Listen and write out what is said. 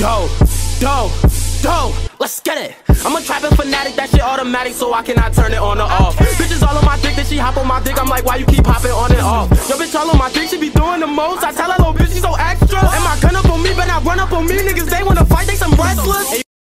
dough, dough, dough. Let's get it. I'm a trapping fanatic, that shit automatic, so I cannot turn it on or off. Bitches all on my dick, then she hop on my dick. I'm like, why you keep hopping on and off? Yo, bitch all on my dick, she be doing the most. I tell her little bitch, she so ass.